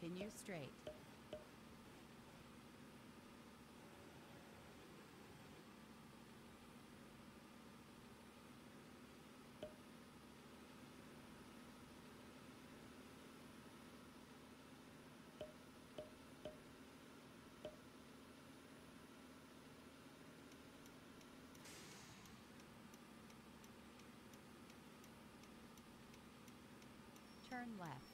Continue straight. Turn left.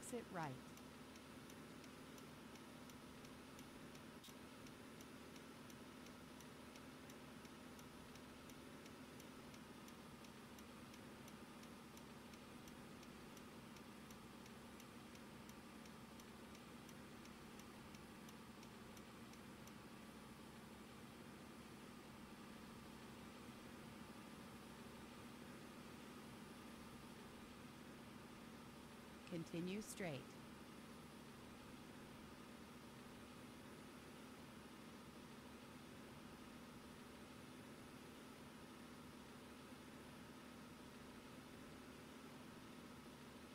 Exit right. Continue straight.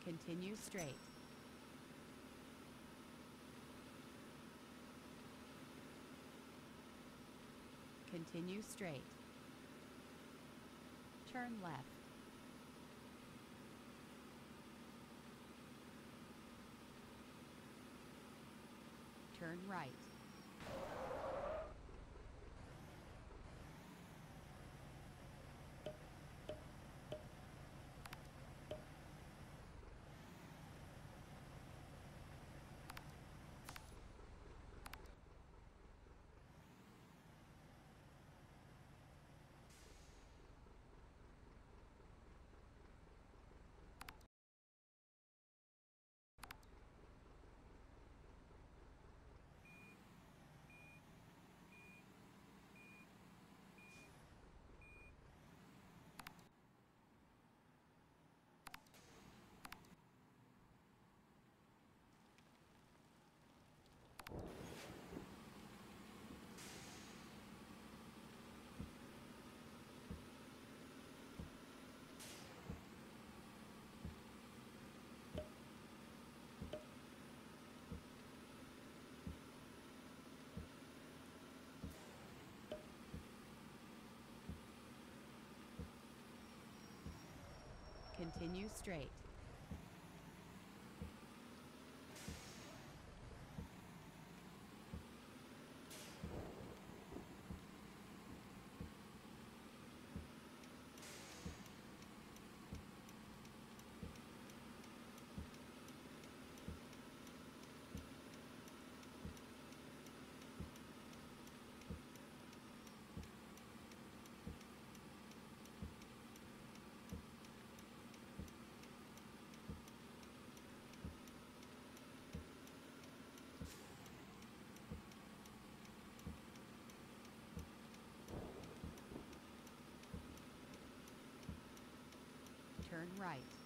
Continue straight. Continue straight. Turn left. Turn right. Continue straight. turn right.